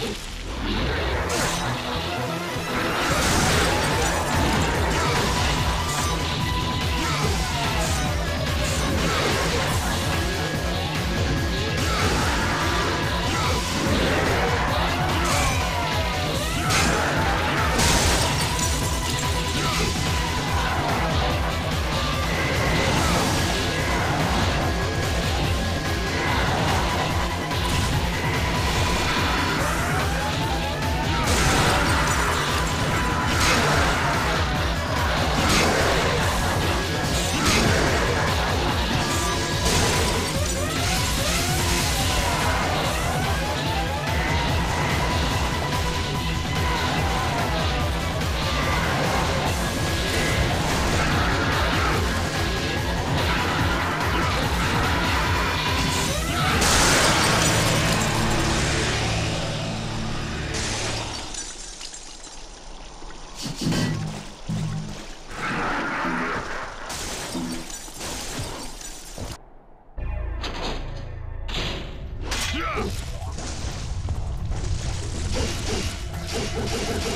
Yeah!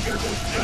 Here goes